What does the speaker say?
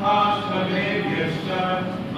सर्वसम्भाष्टभेभ्यश्च